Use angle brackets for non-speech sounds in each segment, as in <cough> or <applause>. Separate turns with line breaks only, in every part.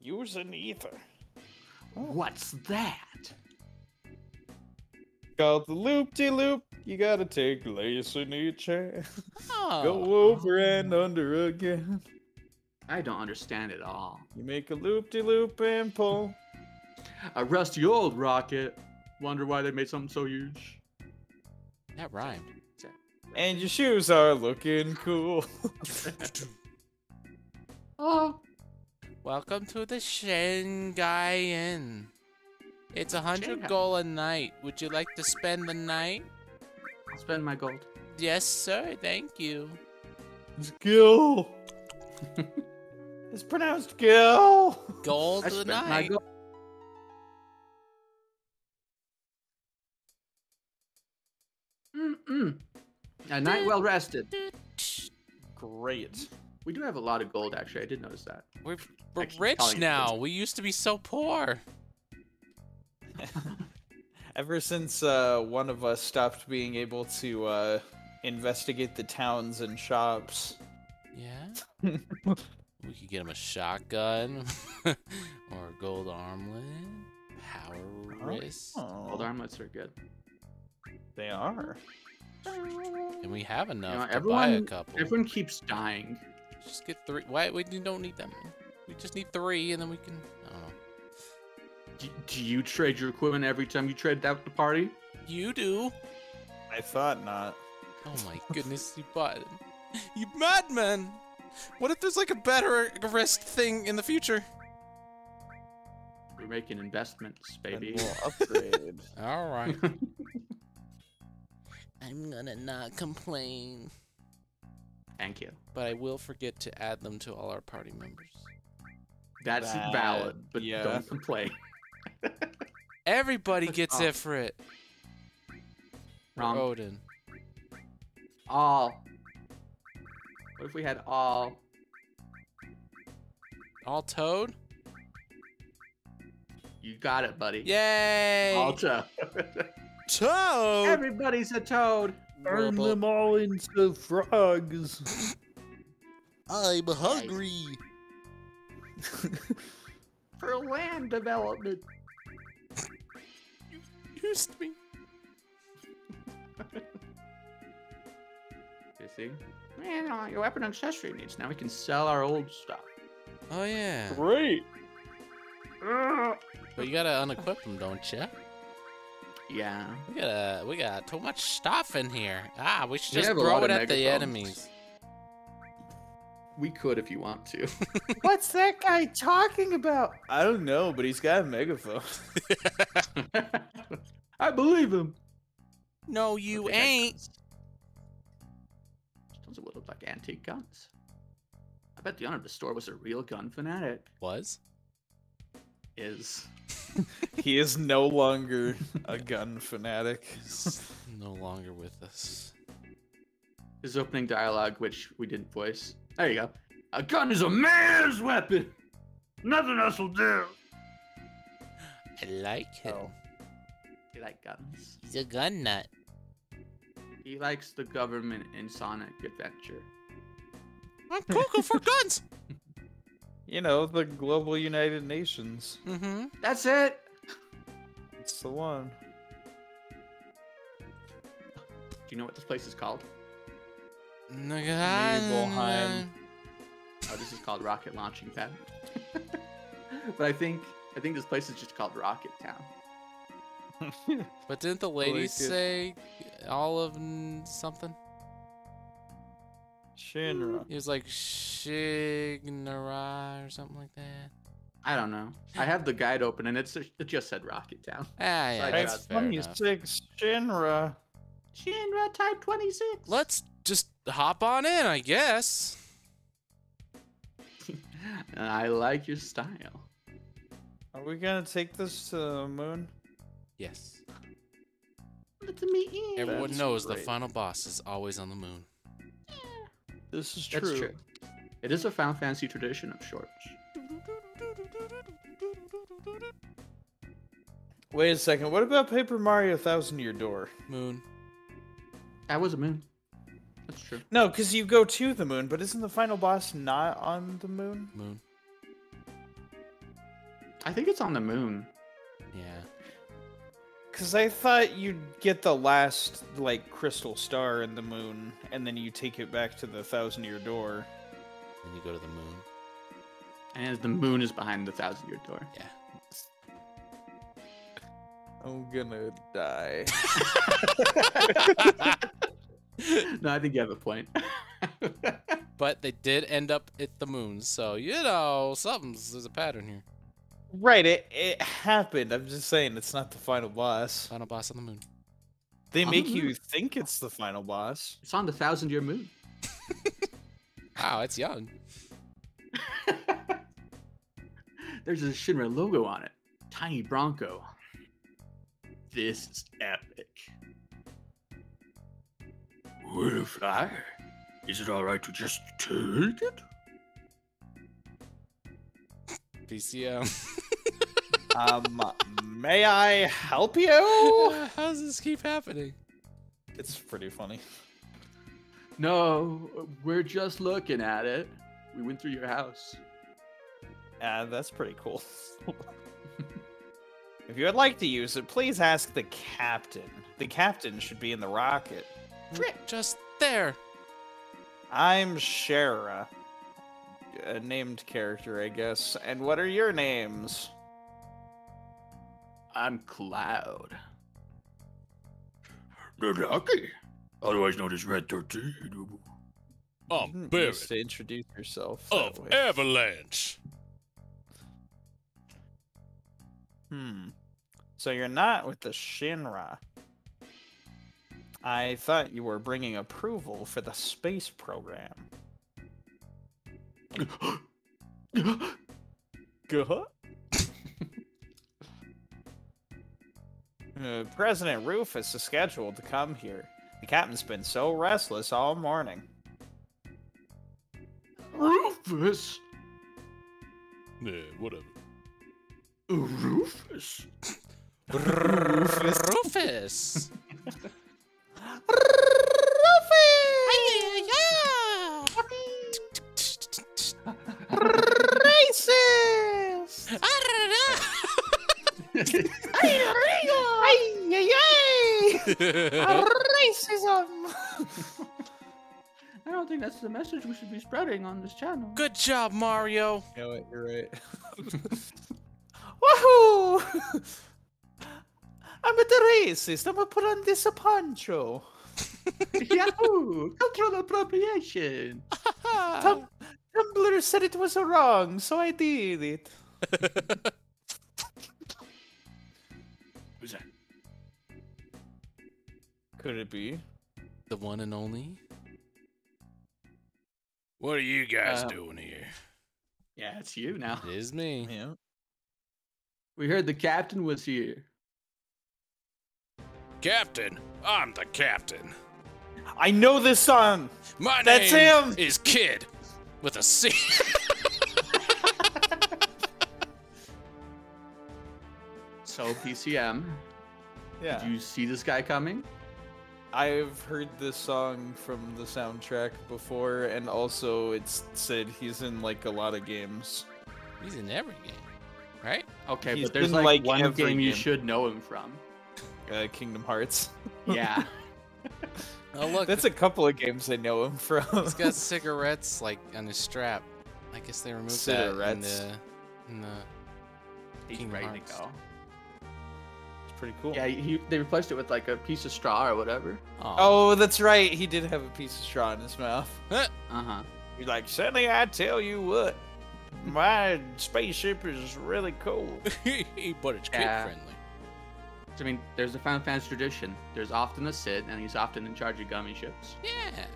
Using ether.
What's that?
Called the loop de loop. You gotta take lace in each hand.
Oh.
Go over and under again.
I don't understand it all.
You make a loop de loop and pull.
A rusty old rocket. Wonder why they made something so huge.
That rhymed.
And your shoes are looking cool. <laughs>
Oh,
Welcome to the Shanghai Inn. It's a hundred
Shanghai.
gold a night. Would you like to spend the night?
I'll spend my gold.
Yes, sir. Thank you.
Skill. <laughs> it's pronounced Gil.
Gold
I
a
spent my
night.
gold. Mm-mm. A night well rested.
Great.
We do have a lot of gold, actually. I did notice that.
We're, we're
Actually,
rich now. We used to be so poor. <laughs>
Ever since uh, one of us stopped being able to uh, investigate the towns and shops,
Yeah. <laughs> we could get him a shotgun <laughs> or a gold armlet. Power wrist.
Gold armlets are good.
they are.
And we have enough
You know,
to buy a
everyone,
couple.
everyone keeps dying.
Just get three. Why? We don't need them. We just need three, and then we can. I don't know.
Do, do you trade your equipment every time you trade out the party?
You do.
I thought not.
Oh my <laughs> goodness, you bought You madman! What if there's like a better wrist thing in the future?
We're making investments,
Then
baby.
we'll <laughs> upgrade.
All right. <laughs> I'm gonna not complain,
Thank you.
but I will forget to add them to all our party members.
That's
That-
valid, but
yeah.
don't complain.
Everybody gets
Oh.
it for it. For Odin.
All. What if we had all?
All Toad?
You got it, buddy.
Yay!
All to- <laughs>
Toad!
Everybody's a toad.
Turn them all into frogs.
I'm hungry. <laughs>
For land development.
You used me. <laughs>
You see? Man, uh, your weapon and accessory needs. Now we can sell our old stuff.
Oh yeah.
Great.
But you gotta unequip them, don't you?
Yeah.
We gotta, we got too much stuff in here. Ah, we should just
have a
throw it at the
megaphones.
enemies.
We could if you want to. <laughs>
What's that guy talking about? I don't know, but he's got a megaphone. <laughs> <laughs>
I believe him.
No, you
Okay,
ain't.
guns. Doesn't look like antique guns. I bet the owner of the store was a real gun fanatic.
Was?
Is <laughs>
he is no longer a gun fanatic.
No longer with us.
his opening dialogue, which we didn't voice. There you go. A gun is a man's weapon. Nothing else will do.
I like him.
Oh.
He like guns.
He's a gun nut.
He likes the government in Sonic Adventure.
I'm cuckoo for guns.
You know, the global United Nations.
Mm-hmm.
That's it.
It's the one.
Do you know what this place is called?
Nibelheim.
Oh, this is called Rocket Launching Pad. <laughs> but I think I think this place is just called Rocket Town. <laughs>
But didn't the
like
lady
it.
say all of n- something?
Shinra.
It was like Shignara or something like that.
I don't know. I have the guide open and it's it just said Rocket Town.
Ah, yeah,
Like,
that's
It's
fair enough.
26 Shinra.
Shinra Type 26.
Let's just hop on in, I guess. <laughs>
I like your style.
Are we gonna take this to the moon?
Yes.
Let me in.
Everyone
That's
knows the final boss is always on the moon.
This is true.
That's true. It is a Final Fantasy tradition of shorts.
Wait a second. What about Paper Mario Thousand Year Door?
Moon.
That was a moon. That's true.
No, because you go to the moon, but isn't the final boss not on the moon?
Moon.
I think it's on the moon.
Yeah.
Because I thought you'd get the last, like, crystal star in the moon, and then you take it back to the thousand year door.
Then you go to the moon.
And the moon is behind the thousand year door.
Yeah.
I'm gonna die. <laughs> <laughs>
no, I think you have a point.
But they did end up at the moon, so you know something's there's a pattern here.
Right, it, it happened. I'm just saying it's not the final boss.
Final boss on the moon.
They
On the
make you think it's the final boss.
it's on the thousand year moon. <laughs>
Wow, it's young. <laughs>
There's a Shinra logo on it. Tiny Bronco. This is epic. Will fly? Is it alright to just take it?
PCM. <laughs>
Um, may I help you? <laughs>
How does this keep happening?
It's pretty funny.
No, we're just looking at it. We went through your house.
Uh, that's pretty cool. <laughs> if you would like to use it, please ask the captain. The captain should be in the rocket.
Just there.
I'm Shera. A named character, I guess. And what are your names?
I'm Cloud.
Nanaki, otherwise known as Red 13.
You
I'm
didn't
Barret
use to introduce yourself.
of
way.
Avalanche.
Hmm. So you're not with the Shinra. I thought you were bringing approval for the space program. <gasps> Good. Uh, President Rufus is scheduled to come here. The captain's been so restless all morning.
Rufus!
Yeah, whatever.
Rufus?
Rufus.
Racist! <laughs> Racism! <laughs>
I don't think that's the message we should be spreading on this channel.
Good job, Mario.
You know what? You're right. <laughs> Woohoo! <laughs> I'm a racist. I'm gonna put on this a poncho.
Yahoo! Cultural appropriation!
Tum- Tumblr said it was wrong, so I did it. Could it be?
the one and only. What are you guys
Uh,
doing here?
Yeah, it's you now.
It is me.
Yeah.
We heard the captain was here.
Captain, I'm the captain.
I know this song.
My
That's
name
him!
is Kid with a C. <laughs>
So, PCM,
Yeah.
did you see this guy coming?
I've heard this song from the soundtrack before, and also it's said he's in like a lot of games.
He's in every game, right?
Okay,
He's
but there's like,
like,
one
every
game you should know him from.
Uh, Kingdom Hearts. <laughs>
Yeah. <laughs>
Oh look,
That's a couple of games I know him from.
he's got <laughs> cigarettes like on his strap. I guess they removed that in
Cigarettes.
the, in the
He's
Kingdom
ready
Hearts.
to go.
It's pretty cool.
Yeah, he, they replaced it with like a piece of straw or whatever.
oh,
Oh, that's right. He did have a piece of straw in his mouth. <laughs>
Uh huh.
He's like, Sonny, I tell you what, my spaceship is really cool. <laughs>
but it's kid
Yeah.
friendly.
I mean, there's a Final Fantasy tradition. There's often a Cid, and he's often in charge of gummy ships.
Yeah.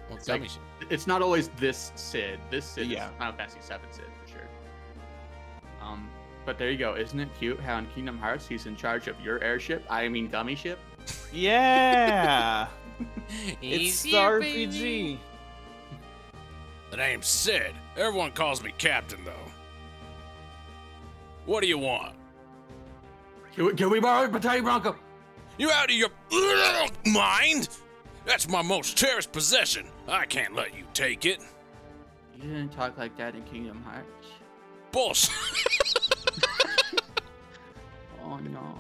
Well,
It's like-
gummy shit.
It's not always this Cid. This Cid
Yeah.
is Final Fantasy VII Cid for sure. Um, but there you go. Isn't it cute how in Kingdom Hearts he's in charge of your airship? I mean, gummy ship.
Yeah, <laughs> it's the RPG.
baby. The name's Cid. Everyone calls me Captain, though. What do you want?
Can we, can we borrow a Tiny Bronco?
You out of your mind? That's my most cherished possession. I can't let you take it.
You didn't talk like that in Kingdom Hearts.
Bullshit. <laughs> Oh <laughs> no.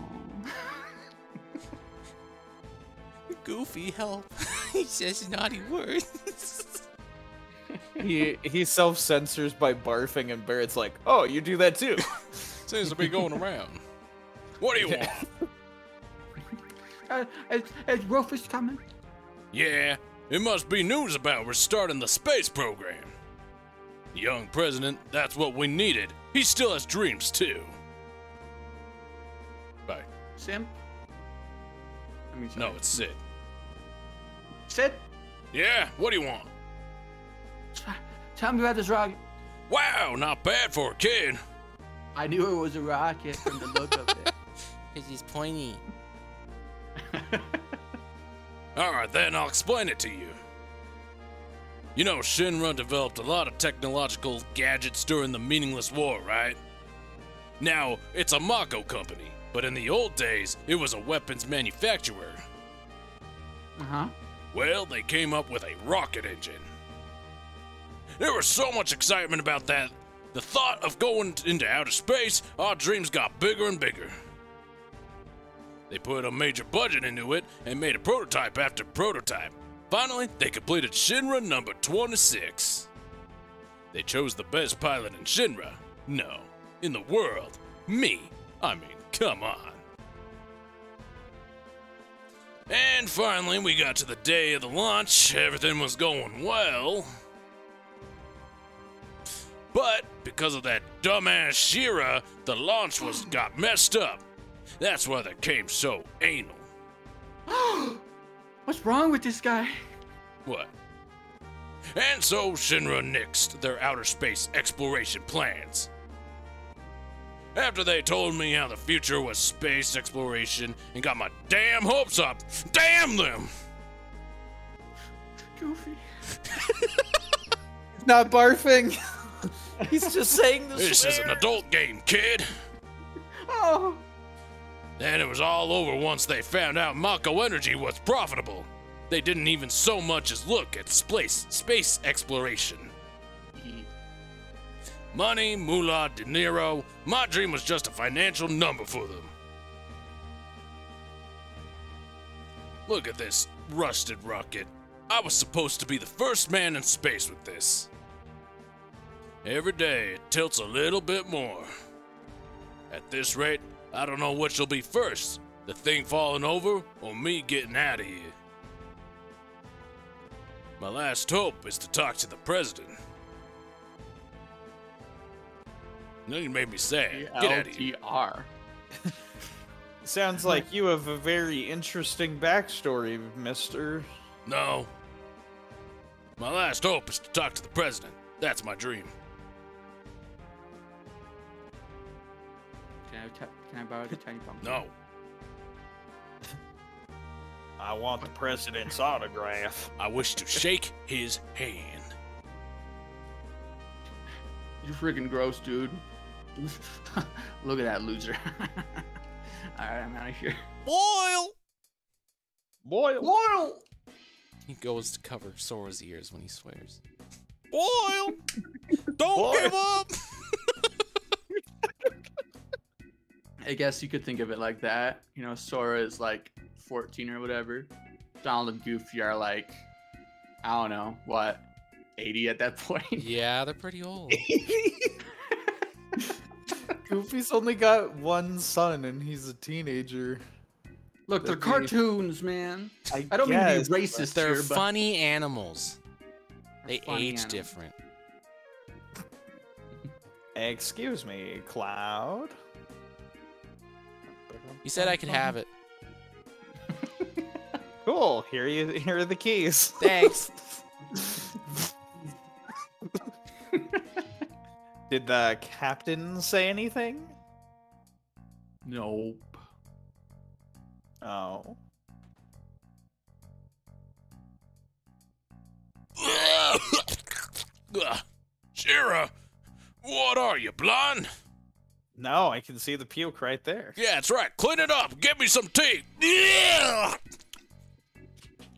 Goofy, help! <laughs> he says naughty words.
he he self censors by barfing, and Barret's like, "Oh, you do that too."
Seems to be going around. What do you want?
Uh, is, Rufus coming?
Yeah, it must be news about restarting the space program. Young president, that's what we needed. He still has dreams too. Bye.
Sim? I mean,
No, it's Cid.
Cid?
Yeah, what do you want?
Tell me about this rocket.
Wow, not bad for a kid.
I knew it was a rocket from the look of it. <laughs>
Cause he's pointy. <laughs> Alright then, I'll explain it to you. You know, Shinra developed a lot of technological gadgets during the meaningless war, right? Now, it's a Mako company, but in the old days, it was a weapons manufacturer.
Uh huh.
Well, they came up with a rocket engine. There was so much excitement about that. The thought of going into outer space, our dreams got bigger and bigger. They put a major budget into it and made a prototype after prototype. Finally, they completed Shinra number 26. They chose the best pilot in Shinra. No, in the world. Me. I mean, come on. And finally, we got to the day of the launch. Everything was going well. But because of that dumbass Shera, the launch was got messed up. That's why they came so anal. <gasps>
What's wrong with this guy?
What? And so Shinra nixed their outer space exploration plans. After they told me how the future was space exploration and got my damn hopes up, damn them!
Goofy.
He's not barfing. <laughs> He's just saying the
This is an adult game, kid.
Oh.
Then it was all over once they found out Mako Energy was profitable. They didn't even so much as look at space space exploration. Money, moolah, dinero, my dream was just a financial number for them. Look at this rusted rocket. I was supposed to be the first man in space with this. Every day it tilts a little bit more. At this rate, I don't know which will be first the thing falling over or me getting out of here. My last hope is to talk to the president. No, you made me sad. Get out of here.
LTR. <laughs>
Sounds like you have a very interesting backstory, Mister.
No. My last hope is to talk to the president. That's my dream.
Can I, can I borrow the tiny pumpkin?
No. <laughs>
I want the president's autograph.
I wish to shake his hand. <laughs>
You're freaking gross, dude. <laughs> Look at that loser. <laughs> Alright, I'm out of here.
Boil!
Boy,
Loyal!
He goes to cover Sora's ears when he swears. Boil! Don't
Boil.
give up! <laughs>
I guess you could think of it like that. You know, Sora is like 14 or whatever. Donald and Goofy are like, I don't know, what, 80 at that point?
Yeah, they're pretty old. <laughs>
Goofy's only got one son, and he's a teenager.
Look, they're
That'd be-
cartoons, man.
I,
I don't
guess,
mean to be racist
They're
here, but
funny animals. They
funny
age
animals.
different. <laughs>
Excuse me, Cloud.
You said I could have it. <laughs>
Cool. Here you. Here are the keys.
Thanks.
Did the captain say anything?
nope.
Oh. <coughs>
Shera, what are you, blind?
No, I can see the puke right there.
Yeah, that's right. Clean it up. Get me some tea. Yeah!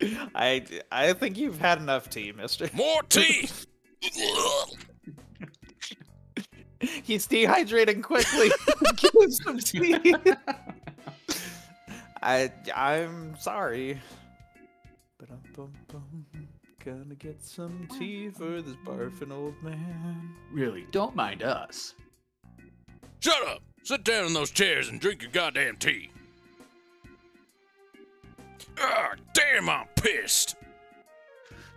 <laughs>
I I think you've had enough tea, Mister.
More tea. <laughs> <coughs> <laughs> <laughs>
He's dehydrating quickly. <laughs> <laughs> Give him some tea. I I'm sorry. bum, bum. Gonna get some tea for this barfing old man.
Really, don't mind us.
Shut up! Sit down in those chairs and drink your goddamn tea. Ah, damn, I'm pissed.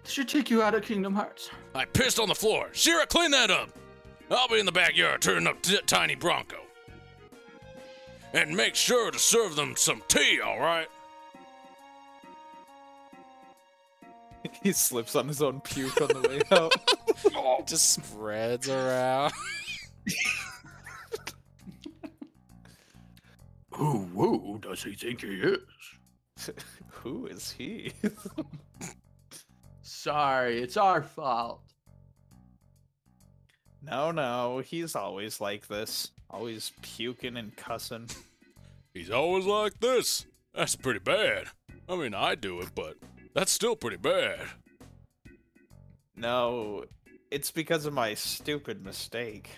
This should take you out of Kingdom Hearts.
I pissed on the floor. Shera, clean that up. I'll be in the backyard turning up t- Tiny Bronco. And make sure to serve them some tea, all right? <laughs>
he slips on his own puke on the way <laughs> out.
It <laughs> just spreads around.
Who, who does he think he is?
Who is he?
Sorry, it's our fault.
No, no, he's always like this. Always puking and cussing.
He's always like this. That's pretty bad. I mean, I do it, but that's still pretty bad.
No, it's because of my stupid mistake.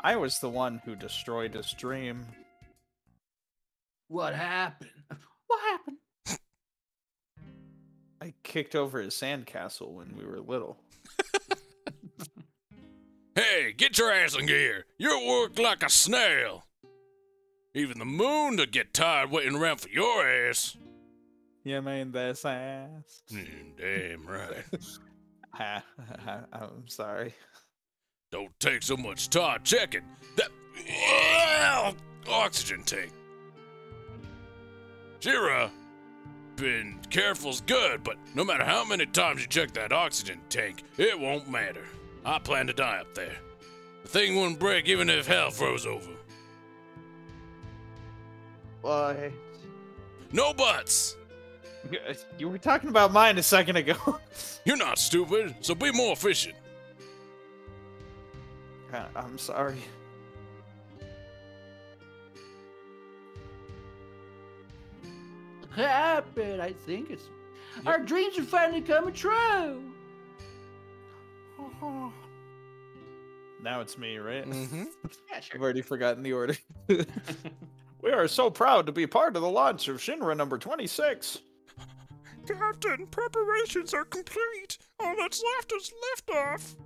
I was the one who destroyed his dream.
What happened? <laughs> What happened?
I kicked over his sandcastle when we were little. <laughs>
Hey, get your ass in gear. You work like a snail. Even the moon to get tired waiting around for your ass.
You mean this ass?
Mm, Damn right. <laughs>
Ha, ha, I'm sorry.
Don't take so much time checking that oxygen tank. Shera, been careful's good, but no matter how many times you check that oxygen tank, it won't matter. I plan to die up there. The thing wouldn't break even if hell froze over.
Why?
No buts.
You were talking about mine a second ago. <laughs>
You're not stupid, so be more efficient.
Uh, I'm sorry.
What happened? I think it's our dreams are finally coming true. <laughs>
Now it's me, right?
mm-hmm.
Yeah,
I've already forgotten the order. <laughs> we are so proud to be part of the launch of Shinra number 26.
Captain, preparations are complete. All that's left is liftoff.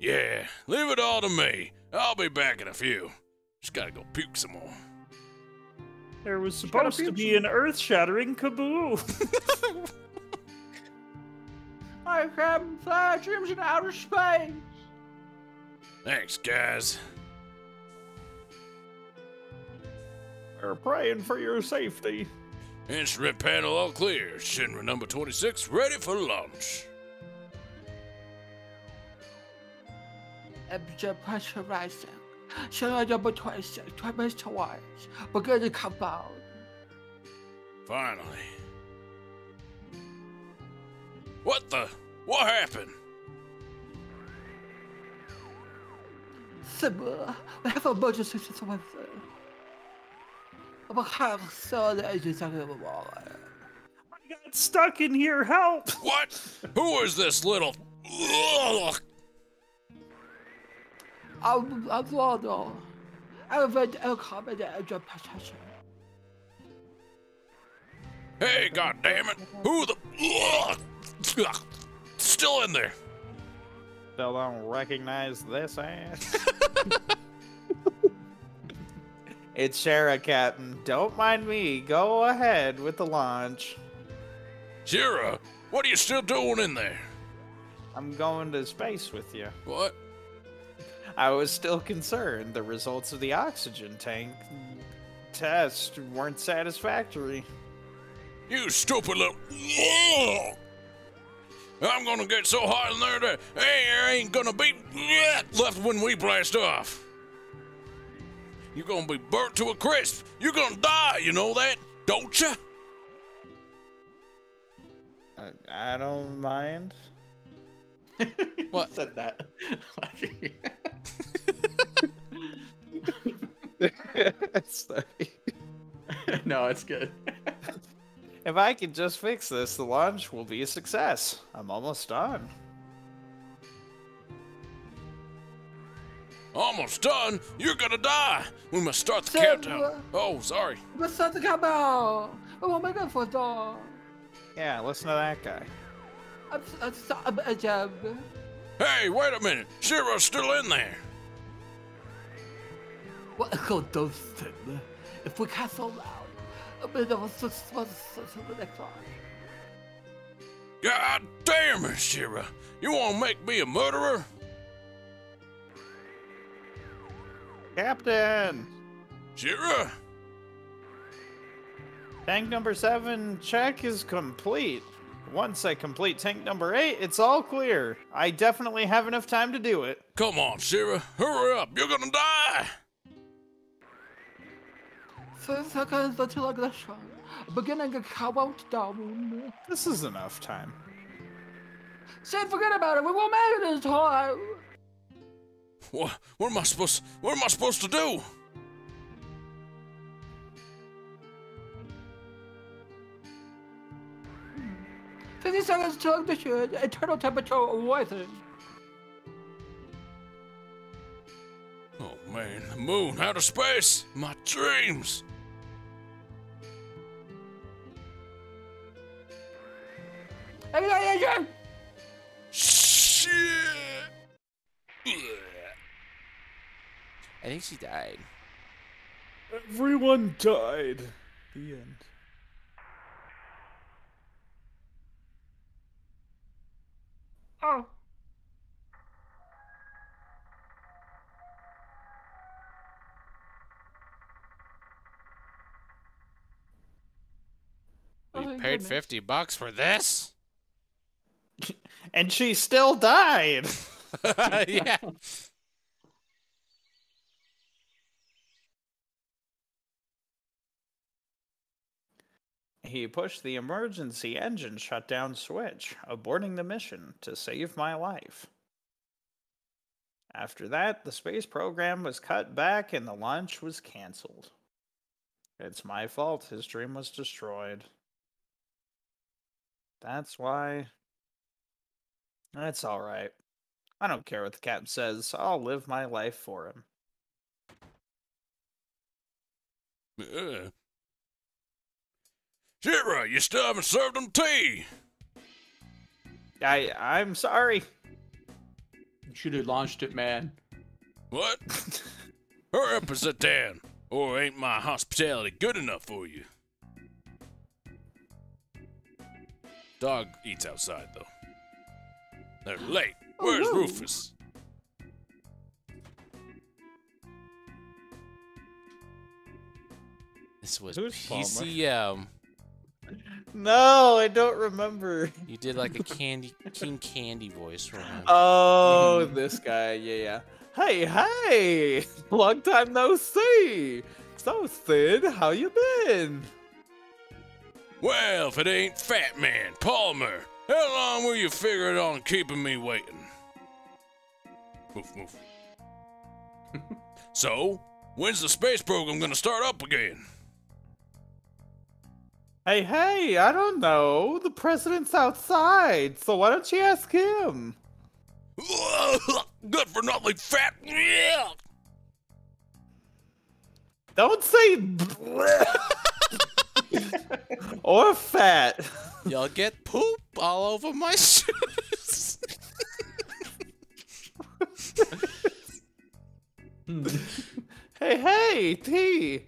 Yeah, leave it all to me. I'll be back in a few. Just gotta go puke some more.
There was supposed to
feel
be an earth shattering kaboo. <laughs>
I can fly dreams in outer space.
Thanks, guys.
We're praying for your safety.
Instrument panel all clear. Shinra number 26 ready for launch.
Temperature pressure rising. Channel number 26, 20 minutes towards. Begin to countdown.
Finally. What the? What happened?
Simba, we have an emergency situation. We have so the engines are in the wall.
I got stuck in here. Help!
What? Who is this little. Ugh.
I'm, I'm Lordo. Elevate el combat engine protection.
Hey, goddammit! Who the. Ugh. Ugh. <laughs> Still in there.
Still don't recognize this ass. <laughs> it's Shera, Captain. Don't mind me. Go ahead with the launch.
Shera, what are you still doing in there?
I'm going to space with you.
What?
I was still concerned. The results of the oxygen tank test weren't satisfactory.
You stupid little. Ugh. I'm gonna get so hot in there that air ain't gonna be left when we blast off. You're gonna be burnt to a crisp. You're gonna die, you know that, don't you?
Uh, I, I don't mind. <laughs>
What?
Said that. <laughs> <laughs> No, it's good.
If I can just fix this, the launch will be a success. I'm almost done.
Almost done. You're gonna die. We must start the
Simba.
countdown. Uh, oh, sorry.
What's up, the countdown? Oh my god, for dog.
Yeah, listen to that guy.
I'm, I'm, so- I'm a jab.
Hey, wait a minute. Shera's still in there.
What go those them? If we can't so loud, I mean, that was just was the next one.
God damn it, Shera. You want to make me a murderer?
Captain!
Shera?
Tank number seven check is complete. Once I complete tank number eight, it's all clear. I definitely have enough time to do it.
Come on, Shera. Hurry up. You're gonna die.
Five seconds until aggression. Beginning a countdown.
This is enough time.
Say, forget about it. We won't make it this time.
What, what am I supposed What am I supposed to do?
Fifty seconds till ignition. Internal temperature rising.
Oh man, the moon, outer space, my dreams. Shit.
I think she died.
Everyone died. The end.
Oh.
We
Oh,
paid
goodness.
50 bucks for this?
And she still died. <laughs> <laughs>
yeah.
He pushed the emergency engine shutdown switch, aborting the mission to save my life. After that, the space program was cut back and the launch was canceled. It's my fault his dream was destroyed. That's why. That's alright. I don't care what the captain says, I'll live my life for him.
Yeah. Shera, you still haven't served him tea.
I I'm sorry.
You should have launched it, man.
What? <laughs> Hurry up and sit down, or ain't my hospitality good enough for you? Dog eats outside, though. They're late. Oh, Where's
woo.
Rufus?
This was
Who's Palmer?
PCM.
No, I don't remember.
You did like a candy King Candy voice for him.
Oh, <laughs> this guy. Yeah, yeah. Hey, hey! Long time no see. So, Cid, how you been?
Well, if it ain't Fat Man, Palmer, how long will you figure it on keeping me waiting? Move, move. <laughs> so, when's the space program gonna start up again?
Hey, hey! I don't know. The president's outside, so why don't you ask him? <laughs>
Good for nothing, fat. <laughs>
Don't say or fat.
Y'all get poop all over my <laughs> shoes.
Hey, hey, tea.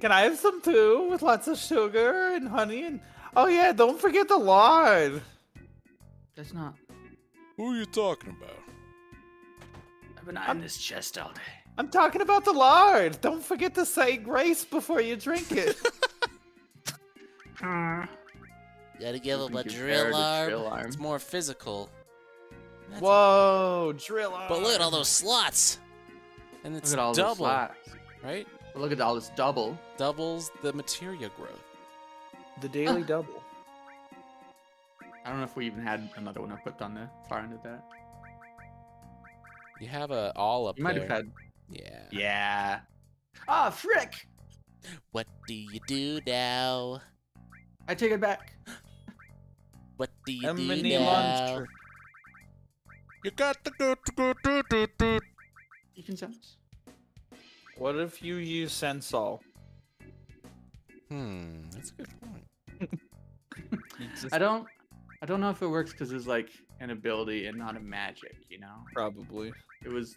Can I have some too, with lots of sugar and honey and oh yeah, don't forget the lard.
That's not.
Who are you talking about?
I've been eyeing this chest all day.
I'm talking about the lard. Don't forget to say grace before you drink it. <laughs>
Uh,
Gotta give him a
Compared
drill arm.
drill arm.
It's more physical. That's-
Whoa, drill on.
But look at all those slots. And it's
Look at all those
double,
slats.
right?
Look at all this double.
Doubles the materia growth.
the daily double.
I don't know if we even had another one equipped on the far end of that.
You have a all up
You might
there.
have had.
Yeah.
Yeah. Ah, frick!
What do you do now?
I take it back.
What do you
A
do
mini
now?
monster.
You got the go to go to to to.
You can sense.
What if you use Sensol?
Hmm, that's a good point. <laughs>
I don't. I don't know if it works because it's like an ability and not a magic. You know,
Probably.
it was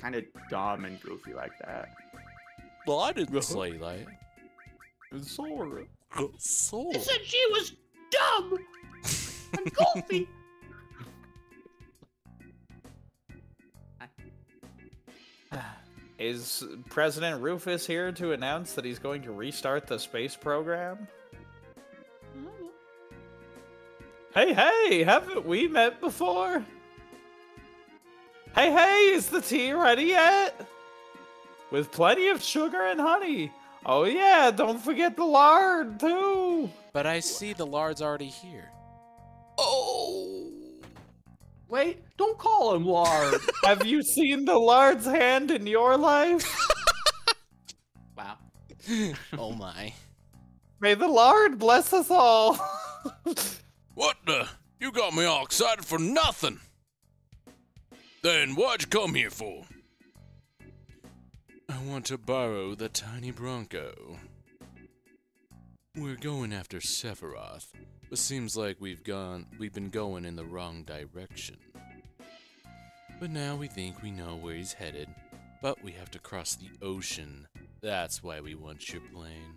kind of dumb and goofy like that.
Well, I didn't uh-huh. say that.
Sora. Sora.
So.
said she was dumb and goofy. <laughs>
Is President Rufus here to announce that he's going to restart the space program? Hey, hey, haven't we met before? Hey, hey, is the tea ready yet? With plenty of sugar and honey. Oh, yeah, don't forget the lard, too.
But I see the lard's already here. Oh.
Wait, don't call him Lard. <laughs>
Have you seen the lard's hand in your life? <laughs>
wow. <laughs>
oh my.
May the lard bless us all.
What the? You got me all excited for nothing. Then what'd you come here for? I want to borrow the tiny Bronco. We're going after Sephiroth, but seems like we've gone we've been going in the wrong direction. But now we think we know where he's headed, but we have to cross the ocean. That's why we want your plane.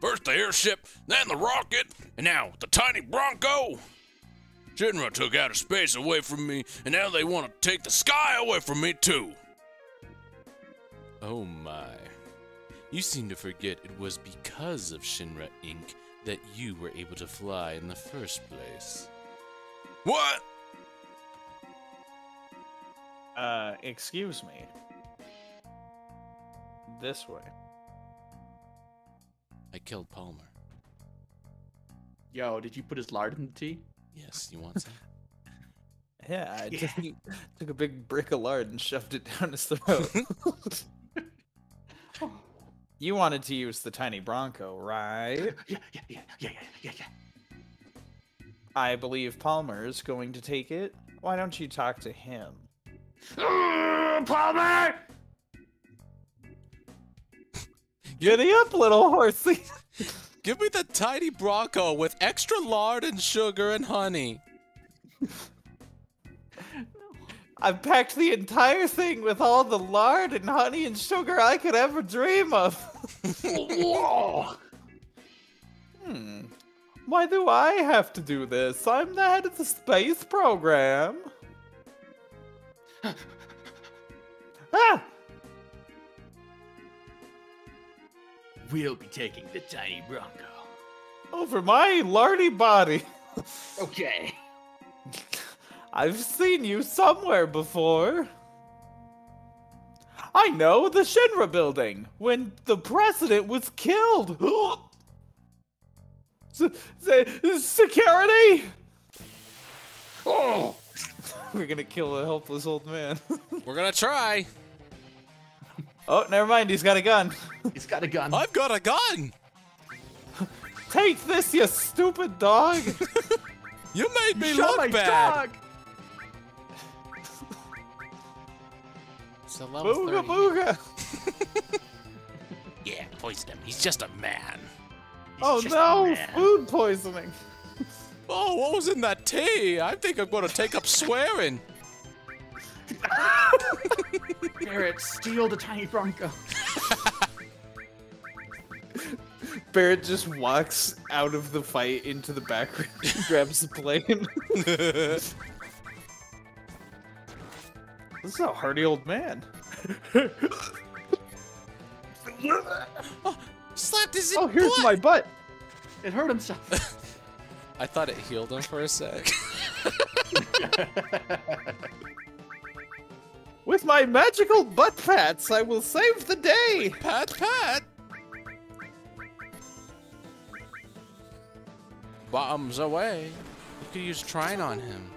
First the airship, then the rocket, and now the tiny Bronco. Shinra took outer space away from me, and now they want to take the sky away from me too. Oh my. You seem to forget it was because of Shinra Inc. that you were able to fly in the first place. What?
Uh, excuse me. This way.
I killed Palmer.
Yo, did you put his lard in the tea?
Yes, you want some? <laughs>
Yeah, I Took, took a big brick of lard and shoved it down his <laughs> throat. you wanted to use the tiny Bronco, right?
Yeah, yeah, yeah, yeah, yeah, yeah,
I believe Palmer is going to take it. Why don't you talk to him? <gasps>
Palmer!
Giddy up, little horsey. <laughs>
Give me the tiny Bronco with extra lard and sugar and honey. <laughs>
I've packed the entire thing with all the lard and honey and sugar I could ever dream of.
Whoa! <laughs>
Hmm. Why do I have to do this? I'm the head of the space program. <laughs> ah!
We'll be taking the tiny Bronco.
Over my lardy body. <laughs>
Okay.
I've seen you somewhere before. I know the Shinra building when the president was killed. <gasps> Se- se- security!
Oh! <laughs>
We're gonna kill a helpless old man. <laughs>
We're gonna try.
Oh, never mind. He's got a gun. <laughs>
He's got a gun.
I've got a gun.
Take this, you stupid dog. <laughs>
You made me
Shot
look
my
bad.
dog!
It's a level
booga
30.
booga. <laughs>
Yeah, poison him. He's just a man.
Oh no,
man.
food poisoning.
Oh, what was in that tea? I think I'm gonna take up swearing.
Barret, steal the tiny Bronco. <laughs>
Barret just walks out of the fight into the background and <laughs> grabs the plane. this is a hardy old man. <laughs>
Slapped his
Oh, here's
butt.
my butt.
It hurt himself.
I thought it healed him for a sec.
With my magical butt pats, I will save the day.
pat, pat. Bombs away. You could use Trine on him.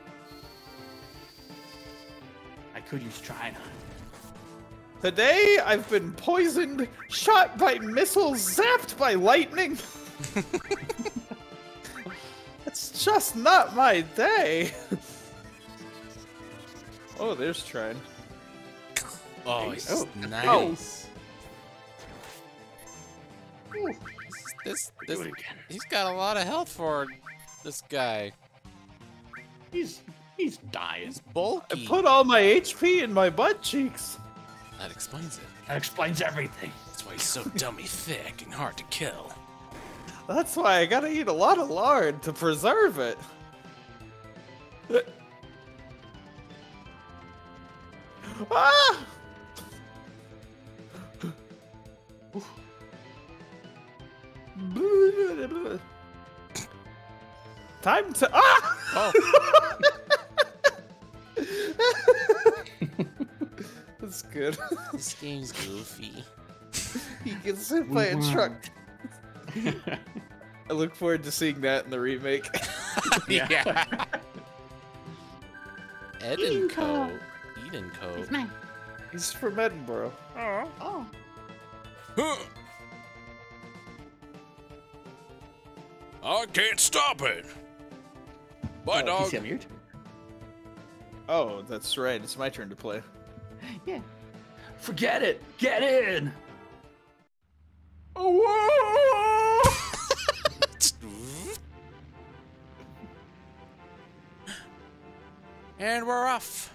I could use Trine on.
Today, I've been poisoned, shot by missiles, zapped by lightning. <laughs> it's just not my day. <laughs> oh, there's Trine.
Oh, he's
Oh,
nice.
oh.
This,
Do
this,
it again.
he's got a lot of health for this guy.
He's he's dying.
He's
I
bulky.
put all my HP in my butt cheeks.
that explains it.
That explains everything.
That's why he's so <laughs> dummy thick and hard to kill.
That's why I gotta eat a lot of lard to preserve it. <laughs> ah! Time to ah!
Oh, <laughs>
That's good.
this game's goofy.
he gets hit by a truck. I look forward to seeing that in the remake. <laughs>
yeah. Eden Co. Eden Co.
He's from Edinburgh.
Oh,
Oh.
Huh. I can't stop it. Bye,
Oh,
dog.
Sam, your turn.
Oh, that's right. It's my turn to play. <laughs>
Yeah. Forget it. Get in. Oh. <laughs>
and we're off.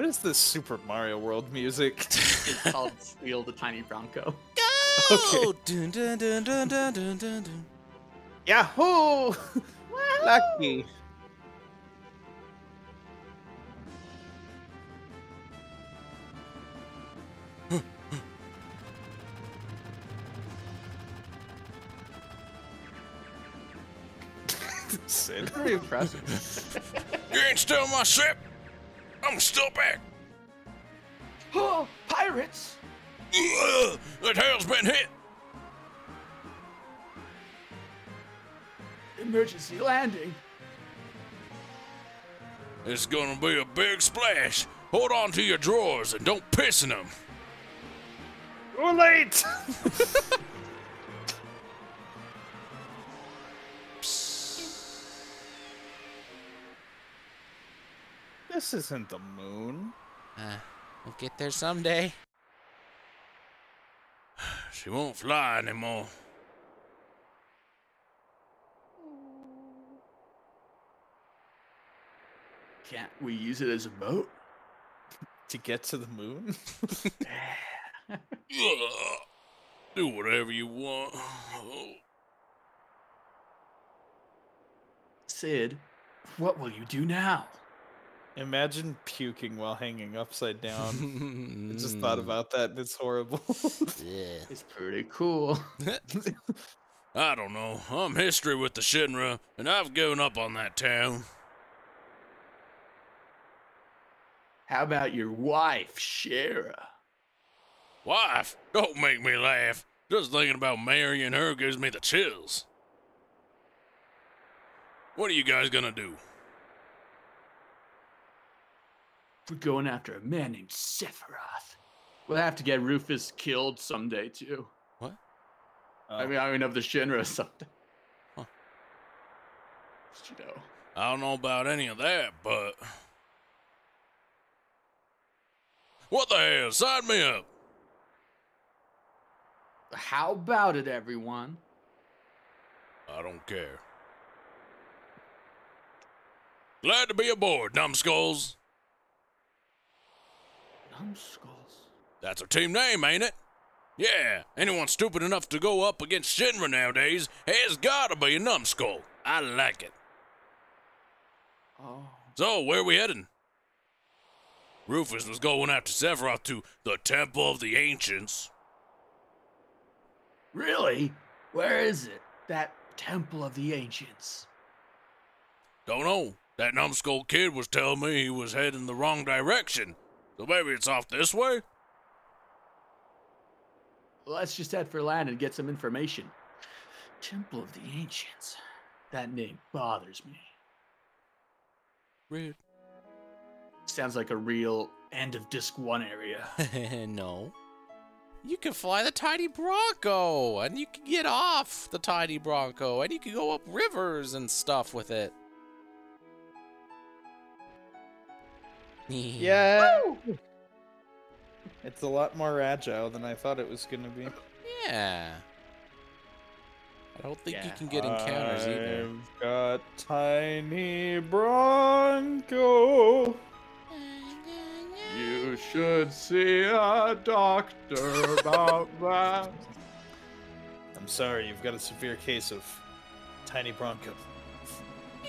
What is this Super Mario World music?
It's called Squeal the Tiny Bronco.
Go! Dun, dun, dun, dun, dun, dun, dun, dun.
Yahoo! Lucky. <laughs> Cid.
Pretty impressive.
You ain't stealing my ship. I'm still back.
oh, pirates!
Ugh, that hell's been hit.
Emergency landing.
It's gonna be a big splash. Hold on to your drawers and don't piss in them.
Too late! <laughs>
This isn't the moon.
Uh, we'll get there someday. <sighs>
She won't fly anymore.
Can't we use it as a boat?
To get to the moon? <laughs> <laughs>
Do whatever you want.
Cid, what will you do now?
Imagine puking while hanging upside down. I just thought <laughs> about that and it's horrible.
Yeah.
It's pretty cool. <laughs>
I don't know. I'm history with the Shinra, and I've given up on that town.
How about your wife, Shera?
Wife, don't make me laugh. Just thinking about marrying her gives me the chills. What are you guys gonna do?
We're going after a man named Sephiroth. We'll have to get Rufus killed someday too.
What?
Uh, I mean, I mean of the Shinra something.
Huh.
Just, you know.
I don't know about any of that, but. What the hell? Sign me up.
How about it, everyone?
I don't care. Glad to be aboard, numbskulls.
Numbskulls.
That's our team name, ain't it? Yeah, anyone stupid enough to go up against Shinra nowadays has gotta be a numbskull. I like it.
Oh.
So, where are we heading? Rufus was going after Sephiroth to the Temple of the Ancients.
Really? Where is it? That Temple of the Ancients.
Don't know. That numbskull kid was telling me he was heading the wrong direction. So maybe it's off this way?
Let's just head for land and get some information. Temple of the Ancients. That name bothers me.
Rude.
Sounds like a real end of disc one area. <laughs>
no. You can fly the tiny Bronco, and you can get off the tiny Bronco, and you can go up rivers and stuff with it.
Yeah. It's a lot more agile than I thought it was gonna be.
Yeah. I don't think you can get encounters either.
I've got tiny Bronco.
You should see a doctor about <laughs> that.
I'm sorry, you've got a severe case of tiny Bronco. <laughs>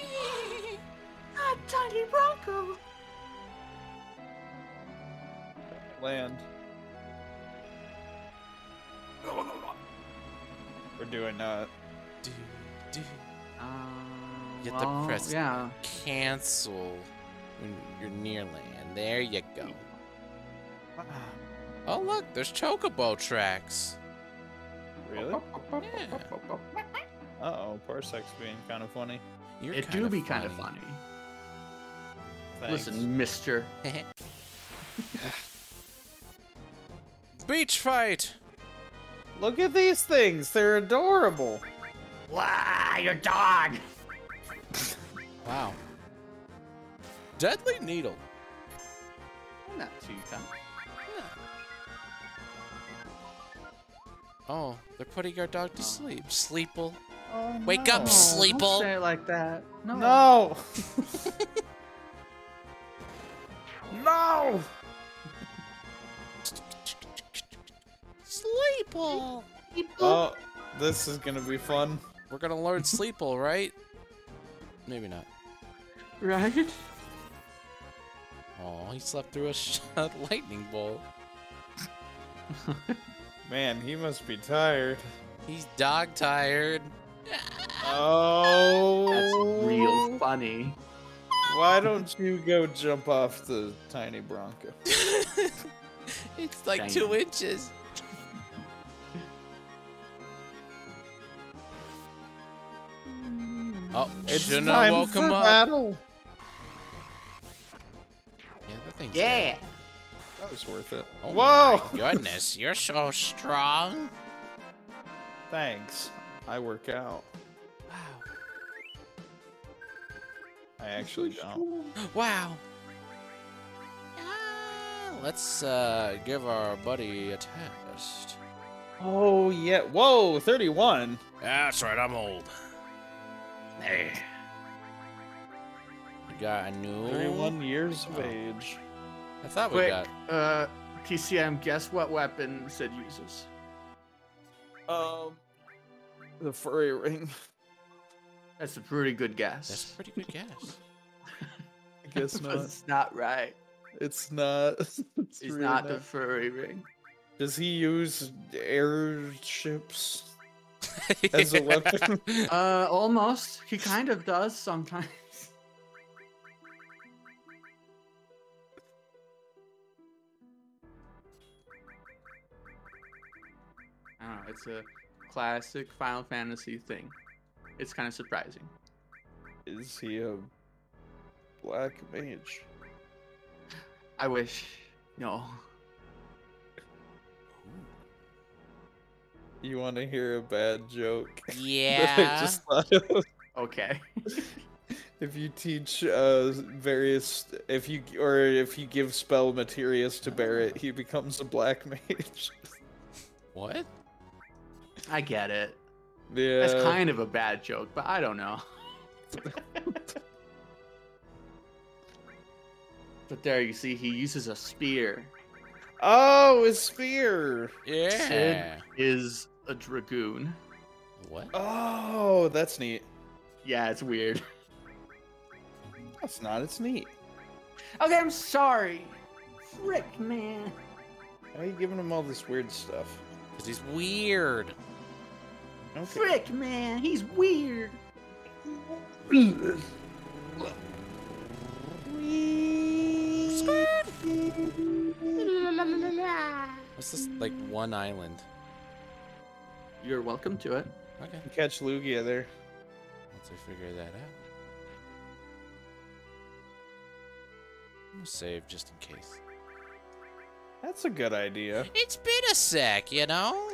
A tiny Bronco.
Land. We're doing uh
Do, do.
Um,
You have to press-
Yeah.
Cancel when you're near land. There you go. Oh look, there's chocobo tracks.
really?
Yeah.
Uh oh, Parsec's being kind of funny.
You're
It
kinda
do be kind of funny.
Thanks.
Listen, Mister. <laughs>
Beach fight.
Look at these things. They're adorable.
Wow, your dog.
Wow. Deadly needle.
Not too tough.
Oh, they're putting our dog to
Oh.
sleep. Sleeple.
Oh,
Wake up,
no.
sleep- Sleeple.
Don't say it like that. No.
No. <laughs> no.
Sleeple.
Oh, this is gonna be fun.
We're gonna learn Sleeple, right? Maybe not.
Right?
Oh, he slept through a, <laughs> sh- a lightning bolt.
Man, he must be tired.
He's dog tired.
Oh.
That's real funny.
Why don't you go jump off the tiny Bronco? <laughs>
it's like
Dang
two inches. Oh,
It's
shouldn't have
time
woke
for
him up.
battle.
Yeah, that thing's
Yeah.
dead.
That was worth it.
Oh
Whoa!
my <laughs> goodness, you're so strong.
Thanks. I work out.
Wow.
I actually don't. <gasps>
Wow. Ah, let's uh, give our buddy a test.
Oh yeah. Whoa, 31.
That's right, I'm old.
Hey.
We got a new.
31 years of
Oh.
age.
I thought we
Quick,
got.
uh, TCM, guess what weapon Cid uses?
Um, the furry ring.
That's a pretty good guess.
That's a pretty good guess. <laughs>
I guess <laughs> not.
it's not right.
It's not. <laughs> It's,
It's
really
not the furry ring.
Does he use airships <laughs> as a weapon? <laughs>
Uh, almost. He kind of does sometimes. I don't know. It's a classic Final Fantasy thing. It's kind of surprising.
Is he a black mage?
I wish. No.
You want to hear a bad joke? that <laughs> I
Yeah.
just thought of.
Okay. <laughs>
If you teach uh, various, if you or if you give spell materials to Barret, he becomes a black <laughs> mage.
What?
I get it.
yeah.
That's kind of a bad joke, but I don't know. but there you see, he uses a spear.
Oh, a spear.
Yeah.
Cid Is a dragoon.
What?
Oh, that's neat.
Yeah, it's weird. <laughs>
That's not. It's neat.
Okay, I'm sorry. Frick, man.
Why are you giving him all this weird stuff?
Because he's weird.
Okay.
Frick, man. He's weird.
What's this, like, one island?
You're welcome to it.
Okay.
Catch Lugia there.
Once I figure that out. I'm gonna save just in case.
That's a good idea.
It's been a sec, you know?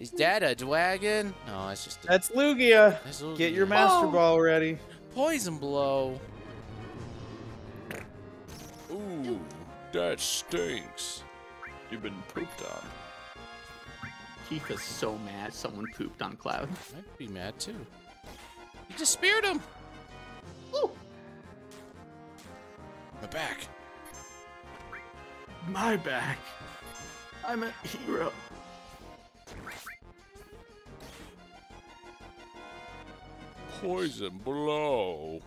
Is that a dragon? No, it's just a.
That's Lugia.
that's
Get your Master
Oh.
Ball ready.
Poison blow.
That stinks.
You've been pooped on.
Keith is so mad someone pooped on Cloud.
I'd be mad too. You just speared him. Ooh.
My back.
My back. I'm a hero.
Poison blow.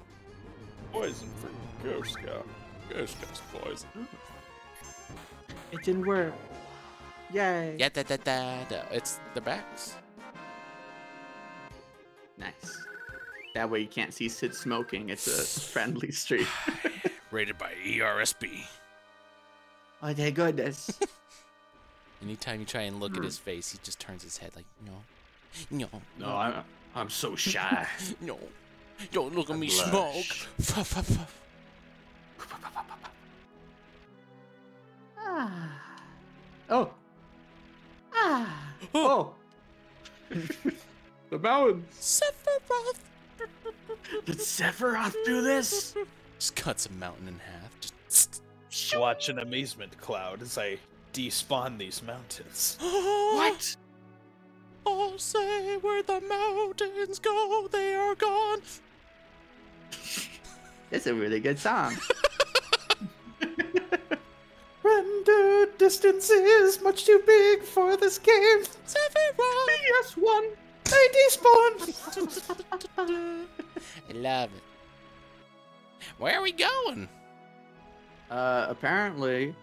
Poison for Ghost Scout.
Ghost Scout's poison.
It didn't work. Yay.
Yeah, da, da, da, da. It's the backs.
Nice. That way you can't see Cid smoking. It's a <sighs> friendly street. <laughs>
Rated by ERSB.
oh, thank goodness. <laughs>
Anytime you try and look at his face, he just turns his head like, no, no,
No, I'm, I'm so shy. <laughs>
no. Don't look at
I
me
blush.
smoke. Fuff, fuff, fuff.
Oh. Ah. Oh. <laughs> the mountains.
Sephiroth.
Did Sephiroth do this?
Just cuts a mountain in half. Just.
Watch an amazement cloud as I despawn these mountains. <gasps>
What?
Oh, say where the mountains go, they are gone.
That's a really good song. <laughs>
Render distance is much too big for this game.
Sephiroth.
yes, one.
I despawn.
I love it. Where are we going?
Uh, apparently,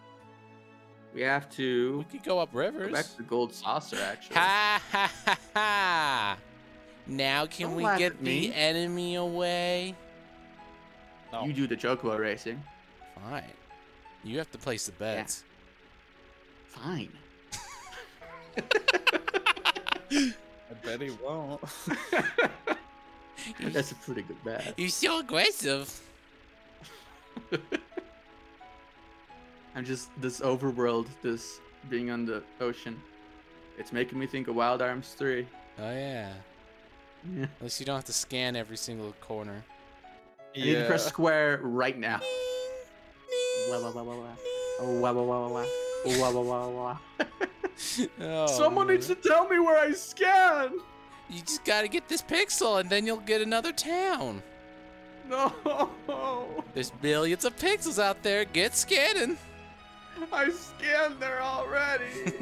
we have to
We could go up
go
rivers.
back to the gold saucer. Actually,
Ha ha ha ha! Now can
Don't
we get the enemy away?
you do the chocobo racing.
Fine. You have to place the bets.
Fine.
I bet he won't. <laughs>
That's a pretty good bet.
You're so aggressive.
I'm just this overworld, this being on the ocean. It's making me think of Wild Arms 3.
Oh yeah.
Yeah.
At least you don't have to scan every single corner.
I need to press square right now. Wah, wah, wah, wah, wah. Oh, wah, wah, wah, wah, wah. Wah, wah, wah, wah. <laughs>
Oh,
Someone
man.
needs to tell me where I scan.
You just gotta get this pixel, and then you'll get another town.
No, <laughs>
There's billions of pixels out there. Get scanning.
I scanned there already. <laughs>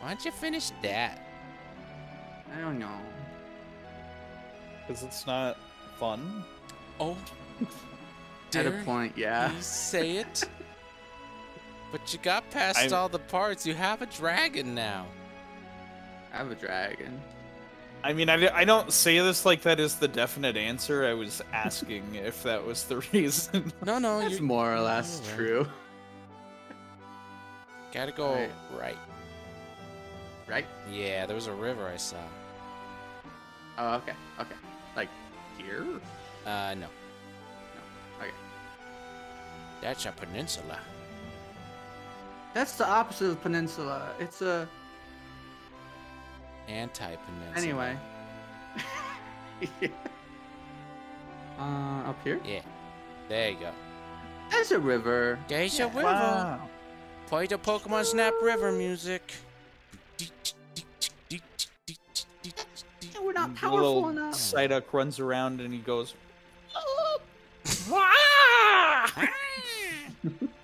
Why don't you finish that?
I don't know.
Because it's not fun.
Oh,
At a point, yeah.
you say it? But you got past
I'm-
all the parts. You have a dragon now.
I have a dragon.
I mean, I, I don't say this like that is the definite answer. I was asking <laughs> if that was the reason.
No, no,
That's
you
more or less
Alright.
true.
gotta go
Right.
right.
Right?
Yeah, there was a river I saw.
Oh, okay. Okay. Like here?
Uh, no.
Okay.
That's a peninsula.
That's the opposite of peninsula. It's a.
Anti-peninsula.
Anyway. <laughs> uh, up here?
Yeah. There you go.
There's a river.
There's a river.
Wow.
Play the Pokemon Snap River music.
We're not
The
powerful
little
enough.
Psyduck runs around and he goes, <laughs> <laughs>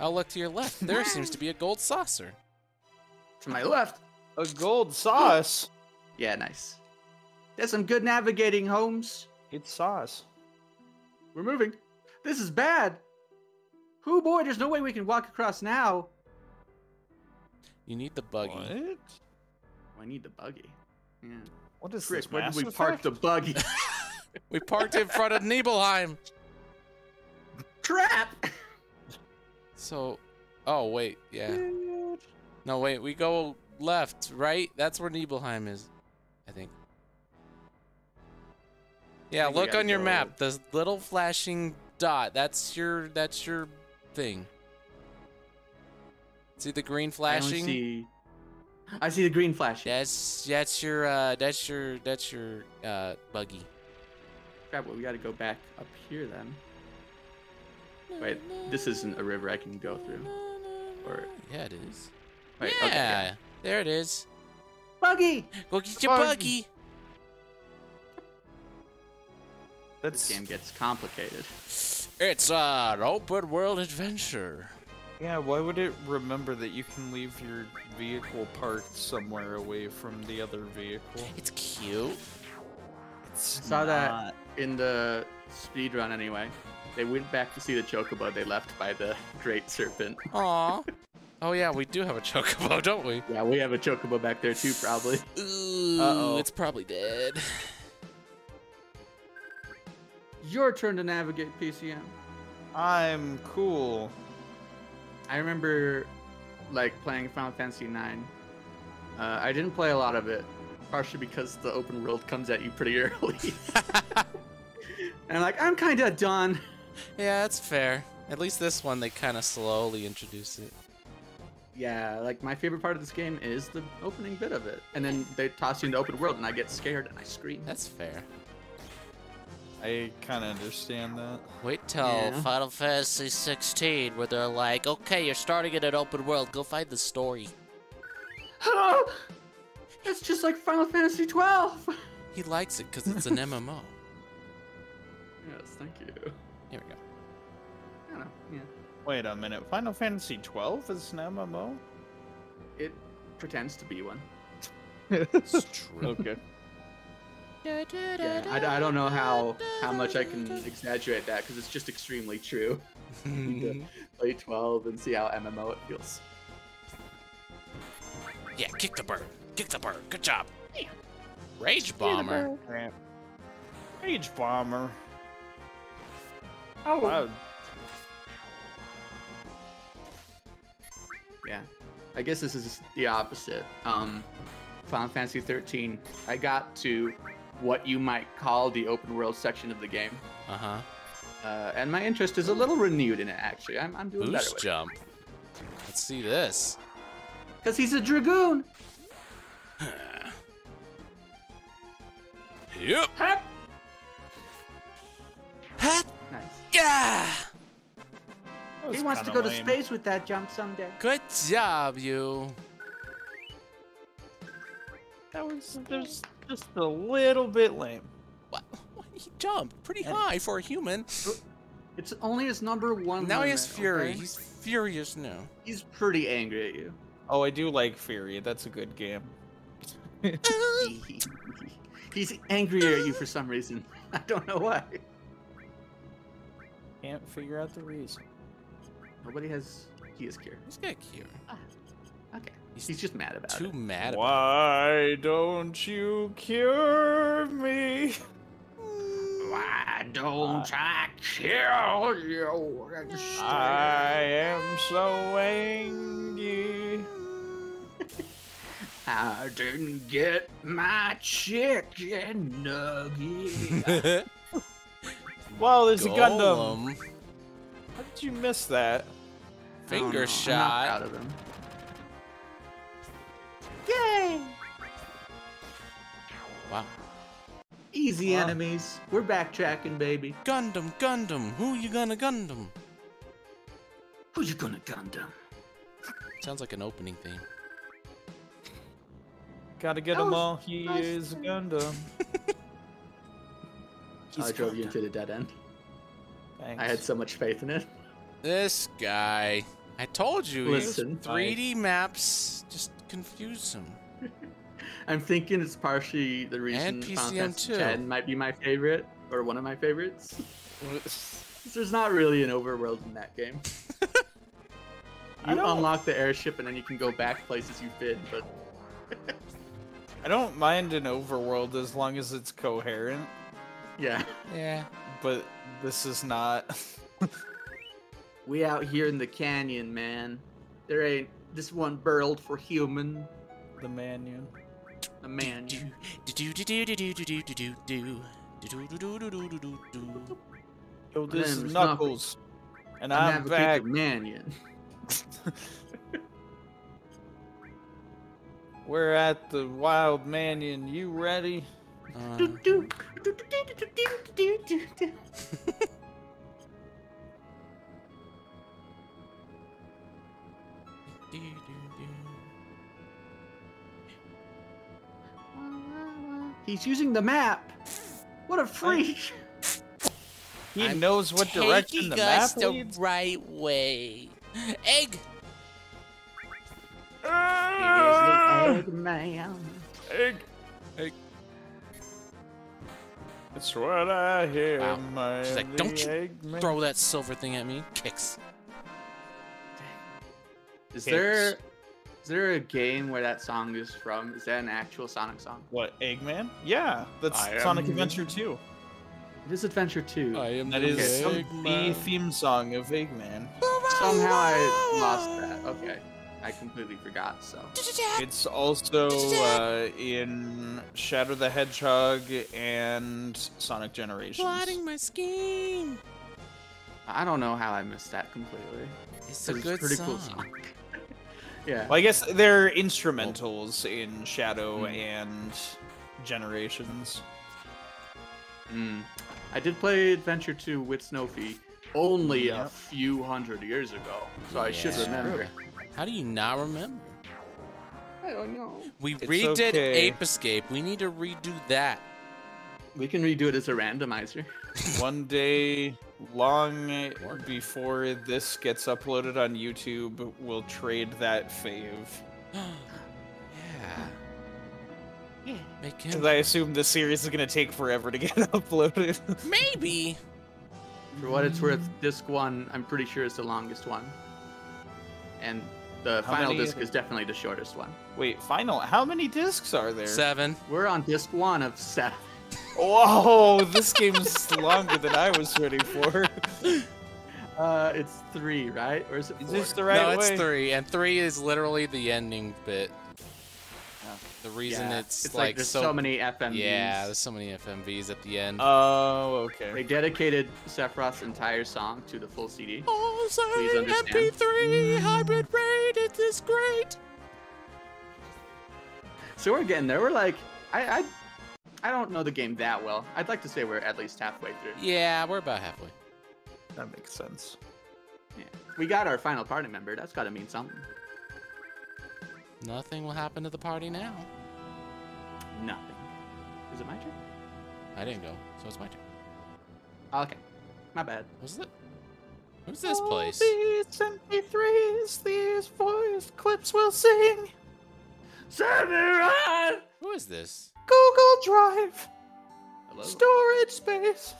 I'll look to your left. There seems to be a gold saucer.
To my left.
A gold sauce.
Yeah, nice. There's some good navigating, Holmes.
It's sauce.
We're moving. This is bad. Who boy, there's no way we can walk across now.
You need the buggy.
What?
Oh, I need the buggy. Yeah.
What is
Frick,
this?
where did we
Mass
park the buggy? <laughs>
We parked in front of Nibelheim.
Trap!
So, oh wait, yeah. No wait, we go left, right? That's where Nibelheim is, I think. Yeah,
think
look on your map. The little flashing dot. That's your. That's your thing. See the green
I
flashing?
see. I see the green flashing.
That's that's your. Uh, that's your. That's your uh, buggy.
Crap, well, we gotta go back up here then. Wait, this isn't a river I can go through. Or
Yeah, it is.
wait,
yeah,
okay, yeah.
there it is.
Buggy.
Go get your
Buggy.
buggy.
This game gets complicated.
It's uh, an open world adventure.
yeah. Why would it remember that you can leave your vehicle parked somewhere away from the other vehicle?
It's cute.
It's
Saw that in the speed run anyway. They went back to see the chocobo they left by the Great Serpent.
Aw. <laughs> oh yeah, we do have a chocobo, <laughs> don't we?
Yeah, we have a chocobo back there too, probably.
Ooh,
Uh-oh.
it's probably dead. <laughs>
Your turn to navigate PCM.
I'm cool.
I remember like playing Final Fantasy IX. Uh, I didn't play a lot of it, partially because the open world comes at you pretty early. and I'm like, I'm kind of done.
Yeah, that's fair. At least this one, they kind of slowly introduce it.
Yeah, like my favorite part of this game is the opening bit of it, and then they toss you in the open world, and I get scared and I scream.
That's fair.
I kind of understand that.
Wait till
Yeah.
Final Fantasy 16, where they're like, "Okay, you're starting in an open world. Go find the story." <laughs>
It's just like Final Fantasy 12.
He likes it because it's an <laughs> MMO.
Yes, thank you.
Wait a minute. Final Fantasy 12 is an MMO?
it pretends to be one.
It's <laughs> true.
Okay.
Yeah, I, I don't know how how much I can exaggerate that because it's just extremely true. <laughs> Play 12 and see how MMO it feels.
yeah, kick the bird. Kick the bird. Good job. Rage Bomber.
Rage Bomber.
Oh.
Wow.
Yeah, I guess this is the opposite. Um, Final Fantasy 13, I got to what you might call the open world section of the game,
Uh huh.
uh, and my interest is a little renewed in it. Actually, I'm, I'm doing better
Boost
with
jump. Let's see this.
because he's a dragoon. <sighs>
Yep.
Hap!
Hat.
Nice.
Yeah.
That
He wants to
kinda
go to space with that jump someday.
Good job, you.
That was there's just a little bit lame.
What? <laughs> He jumped pretty high for a human.
Oh, it's only his number one.
Now he has fury.
okay?
He's furious now.
He's pretty angry at you.
Oh, I do like Fury. That's a good game. <laughs>
He's angrier at you for some reason. <laughs> I don't know why.
Can't figure out the reason.
Nobody has. He is cure.
He's got cute.
Ah, okay.
He's
He's just mad about
Too
it.
Too mad about
Why don't you cure me?
Why don't I kill you?
I am so angry. <laughs>
I didn't get my chicken nugget.
it. <laughs>
Wow, there's a Gundam.
Golem.
How did you miss that?
I don't know,
Finger oh,
I'm not
shot.
proud of him.
Wow.
Easy
Wow.
enemies. We're backtracking, baby.
Gundam, Gundam. Who you gonna Gundam?
Who you gonna Gundam?
Sounds like an opening theme.
Gotta get
That
him all. He
nice.
is a Gundam. <laughs>
I drove you into the dead end.
Thanks.
I had so much faith in it.
This guy. I told you.
Listen.
3D maps just confuse him. <laughs>
I'm thinking it's partially the reason
And
Final
PCM
Fantasy
too.
10 might be my favorite, or one of my favorites. <laughs> There's not really an overworld in that game. <laughs> You
don't-
unlock the airship and then you can go back places you've been, but
I don't mind an overworld as long as it's coherent,
yeah.
Yeah.
but this is not.
We out here in the canyon, man. There ain't this one burled for human.
The
manion. The manion.
Yo, this is
Knuckles,
Knuckles, and I'm,
I'm
back.
Manion. <laughs>
We're at the Wild Manion. You ready?
Uh... <laughs>
He's using the map. What a freak!
He
I'm
knows what direction the map
the
leads.
right way. Egg.
Uh, egg man.
Egg.
Egg.
It's what I hear,
wow.
man.
She's like, don't you
egg
throw that silver thing at me. Kicks.
Is
Kicks.
there is there a game where that song is from? Is that an actual Sonic song?
What Eggman? Yeah, that's
I
Sonic
am-
Adventure 2.
It is Adventure 2.
I am
That is the theme song of Eggman.
Somehow I lost that. Okay. I completely forgot, so.
It's also uh, in Shadow the Hedgehog and Sonic Generations.
Plotting my scheme.
I don't know how I missed that completely.
It's a
'cause
good
pretty
song.
cool song. Yeah.
Well, I guess they're instrumentals in Shadow
Hmm.
and Generations.
Mm. I did play Adventure 2 with Snowfy only a few hundred years ago, so I should remember.
How do you not remember?
I don't know.
We
It's
redid
okay.
Ape Escape. We need to redo that.
We can redo it as a randomizer. <laughs>
One day, long before this gets uploaded on YouTube, we'll trade that fave. <gasps>
yeah. Make
Because
him
I assume this series is going to take forever to get <laughs> uploaded.
maybe.
For what it's worth, disc one, I'm pretty sure is the longest one. And the
How
final
many
disc
is
is definitely the shortest one.
Wait, final. How many discs are there?
Seven.
We're on disc one of seven.
Whoa, this game's longer than I was ready for. <laughs>
Uh, it's three, right? Or is it
Is
four?
this the right
no,
way?
it's three, and three is literally the ending bit. The reason
Yeah,
it's,
it's
like,
like there's
so,
so, many FMVs.
Yeah, there's so many FMVs at the end.
Oh, okay.
They dedicated Sephiroth's entire song to the full CD.
oh, sorry. MP3 hybrid rate. It is great.
So we're getting there. We're like, I, I, I don't know the game that well. I'd like to say we're at least halfway through.
Yeah, we're about halfway.
That makes sense.
Yeah. We got our final party member. That's got to mean something.
Nothing will happen to the party now.
Nothing. Is it my turn?
I didn't go, so it's my turn.
Okay, my bad.
Was it? Who's this place?
Beats and MP3s, these voice clips will sing.
Samurai!
Who is this?
Google Drive,
Hello.
storage space.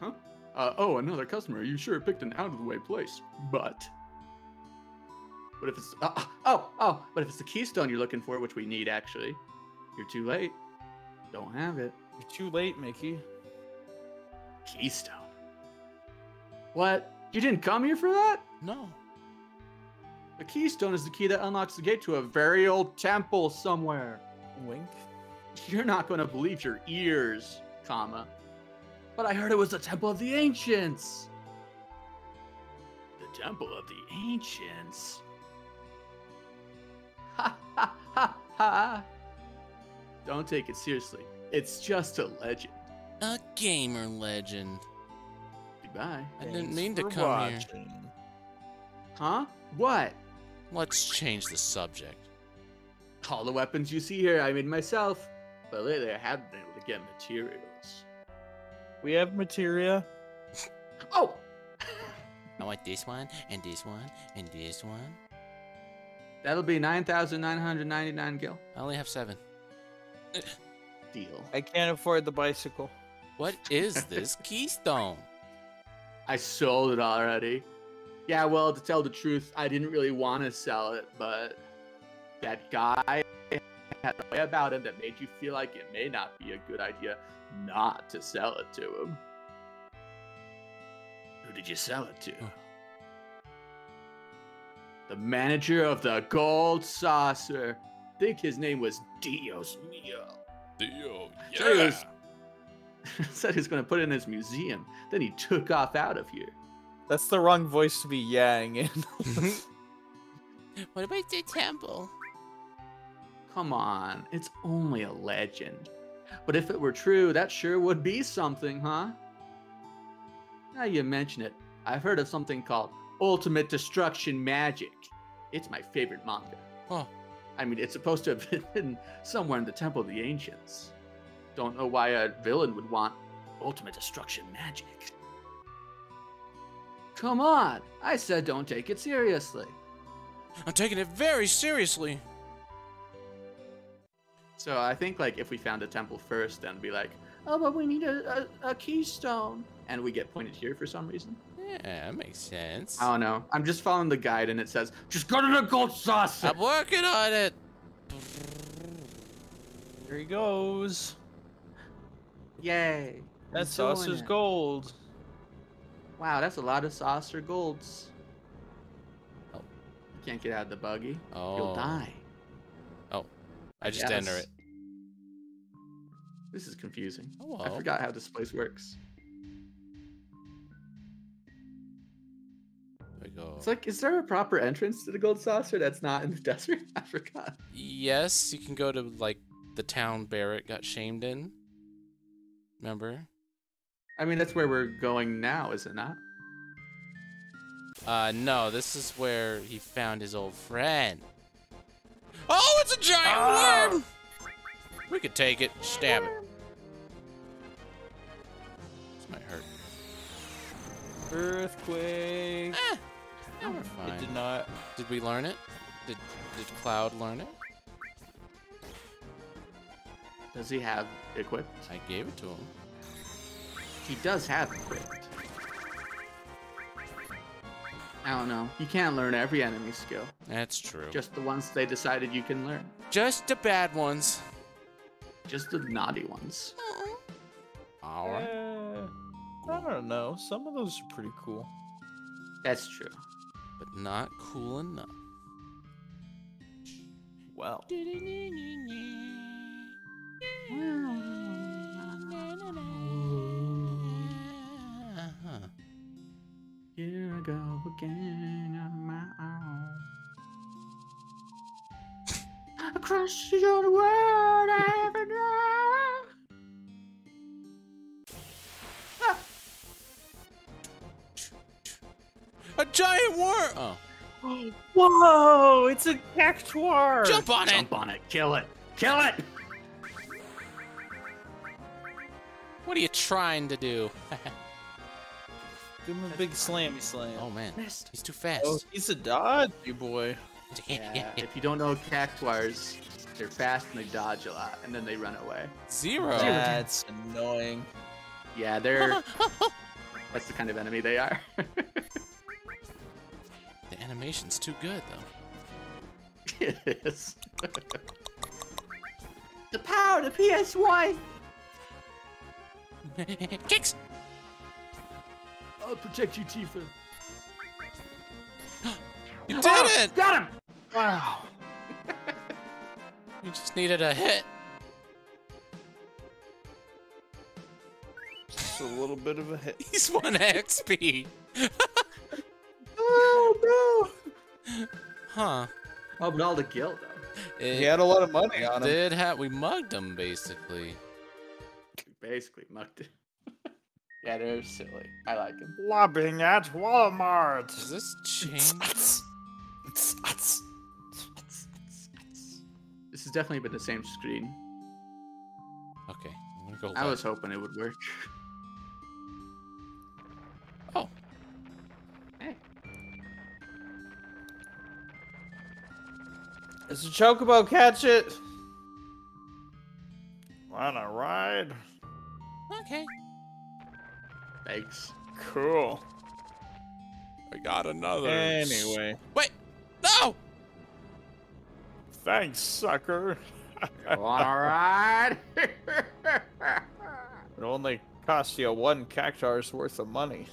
Huh? Uh, oh, another customer. You sure picked an out of the way place. But. What if it's. Uh, oh, oh, but if it's the keystone you're looking for, which we need actually, you're too late. Don't have it.
You're too late, Mickey.
Keystone. What? You didn't come here for that?
No.
The keystone is the key that unlocks the gate to a very old temple somewhere.
Wink.
You're not going to believe your ears, comma. But I heard it was the temple of the ancients. The temple of the ancients. Ha ha ha ha. Don't take it seriously. It's just a legend.
A gamer legend.
Goodbye.
I didn't mean to
for
come here.
Huh? What?
Let's change the subject.
All the weapons you see here I made myself. But lately I haven't been able to get materials.
We have materia.
Oh! <laughs>
I want this one, and this one, and this one.
That'll be 9,999 gil.
I only have seven. <laughs>
Deal.
I can't afford the bicycle.
What is this <laughs> keystone?
I sold it already. Yeah, well, to tell the truth, I didn't really want to sell it, but that guy had a way about him that made you feel like it may not be a good idea not to sell it to him. Who did you sell it to? The manager of the Gold Saucer. I think his name was Dios Mio.
Dio,
Said he
yeah.
was- <laughs> Said he was going to put it in his museum. Then he took off out of here.
That's the wrong voice to be yang in. <laughs> <laughs>
what about the temple?
Come on, it's only a legend. But if it were true, that sure would be something, huh? Now you mention it, I've heard of something called Ultimate Destruction Magic. It's my favorite manga.
Oh,
I mean, it's supposed to have <laughs> been somewhere in the Temple of the Ancients. Don't know why a villain would want ultimate destruction magic. Come on! I said don't take it seriously.
I'm taking it very seriously.
So I think like if we found a temple first, then be like, oh, but we need a, a, a keystone, and we get pointed here for some reason.
Yeah, that makes sense.
I don't know. I'm just following the guide, and it says just go to the gold saucer.
I'm working on it.
Here he goes.
Yay!
That
He's doing
saucer's
it.
gold.
Wow, that's a lot of saucer golds.
Oh.
You can't get out of the buggy.
Oh.
You'll die.
I just enter it.
This is confusing.
Oh,
I forgot how this place works.
There we go.
It's like, is there a proper entrance to the gold saucer that's not in the <laughs> desert? I forgot.
Yes, you can go to like the town Barret got shamed in. Remember?
I mean, that's where we're going now, is it not?
Uh, no, this is where he found his old friend. Oh, it's a giant
Ah!
worm! We could take it, stab it. This might hurt.
Earthquake.
Eh,
Oh,
we're
It did not.
Did we learn it? Did did Cloud learn it?
Does he have equipped?
I gave it to him.
He does have equipped. I don't know. You can't learn every enemy skill.
That's true. Just,
Just the ones they decided you can learn.
just the bad ones.
Just the naughty ones.
All right.
Eh, I don't know. Some of those are pretty cool.
That's true.
But not cool enough.
Well,
Uh-huh.
Here I go again on my own. Across your world, I have
A giant worm! Oh.
whoa! It's a cactuar.
Jump on it!
Jump on it. Kill it. Kill it.
What are you trying to do? <laughs>
Give him a big slammy slam.
oh man,
Missed.
he's too fast.
Oh, he's a dodgy boy. <laughs>
Yeah, if you don't know cactuars, they're fast and they dodge a lot, and then they run away.
Zero.
That's annoying.
Yeah, they're. <laughs> that's the kind of enemy they are. <laughs>
The animation's too good though.
it is. the power of the PS1.
Kicks!
I'll protect you, Tifa. <gasps>
You ah, did it!
Got him.
Wow.
You just needed a hit.
Just a little bit of a hit. <laughs>
He's one XP. <laughs>
Oh no!
Huh.
Oh, but all the guild though.
It!
He had a lot of money on him.
did have we mugged him basically.
Basically, mugged it. Yeah, they're silly. I like them.
Lobbing at Walmart.
Is this change?
This has definitely been the same screen.
Okay, I'm gonna go.
I was hoping it would work.
Oh,
Hey.
It's a chocobo. Catch it. Wanna ride?
okay.
Thanks.
Cool.
I got another.
Anyway,
Wait, no!
thanks, sucker.
Wanna ride? <laughs>
It only cost you one cactuar's worth of money.